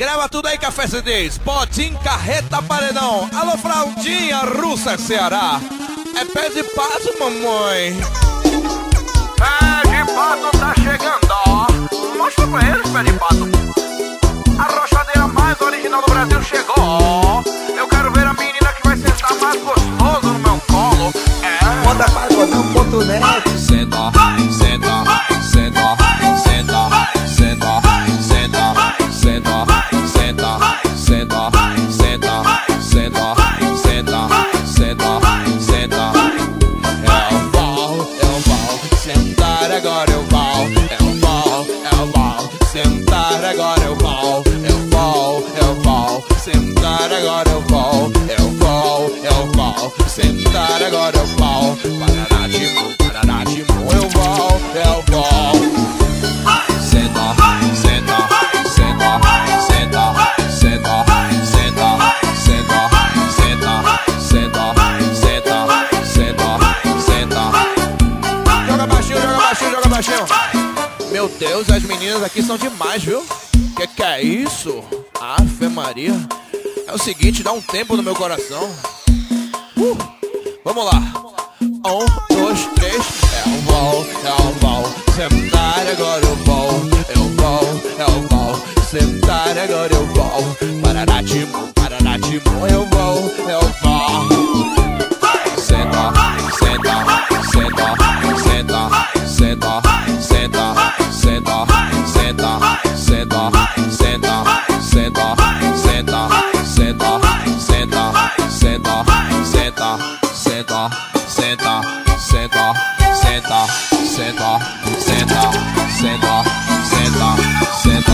Grava tudo aí, Café CDs. Potim, carreta, paredão. Alô, fraldinha, russa, Ceará. É pé de pato, mamãe. Pé de pato tá chegando, ó. Mostra pra eles, pé de pato. A rochadeira mais original do Brasil chegou. Eu quero ver a menina que vai sentar mais gostoso no meu colo. É. Manda Senta, senta, senta, agora eu é o pau, é o pau, sentar agora eu é o pau, é o pau, sentar agora eu pau, parará timbu, parará timbu, eu pau, é o pau. Senta, senta, senta, senta, senta, senta, senta, senta, senta, senta, senta, senta. Joga baixinho, joga baixinho, joga baixinho. Meu Deus, as meninas aqui são demais, viu? Que que é isso? Ave Maria. É o seguinte, dá um tempo no meu coração. Uh, vamos lá. Um, dois, três. É o bom, é o bom. Sentar agora eu vou. É o bom, é. Sentar agora eu vou. Parará, timbu, senta, senta, senta, senta, senta, senta, senta, senta, senta, senta.